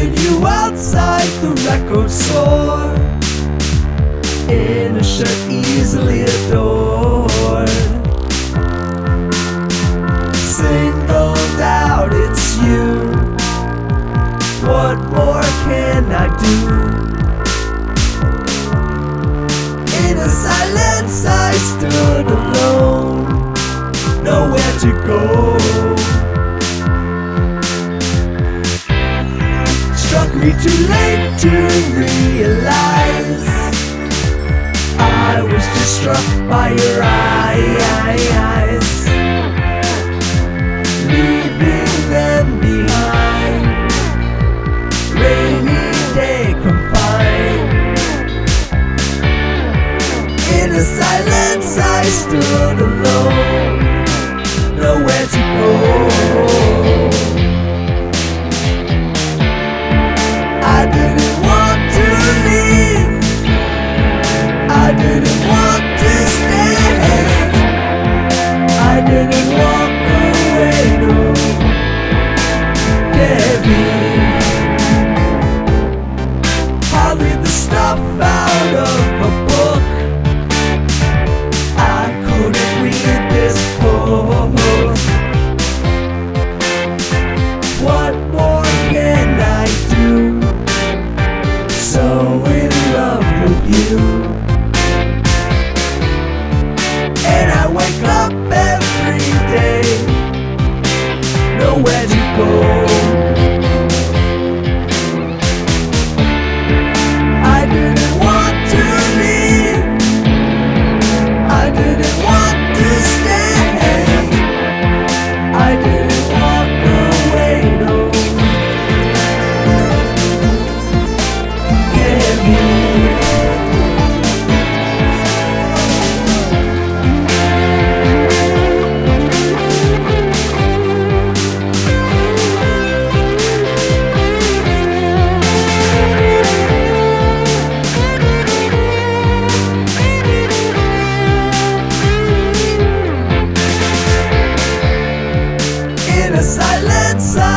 meeting you outside the record store in a shirt easily adored. Singled out, it's you. What more can I do? In a silence, I stood alone, nowhere to go. Me too late to realize I was just struck by your eyes, leaving them behind. Rainy day confined. In a silence, I stood alone,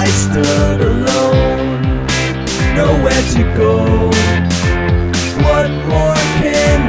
I stood alone, nowhere to go. What more can?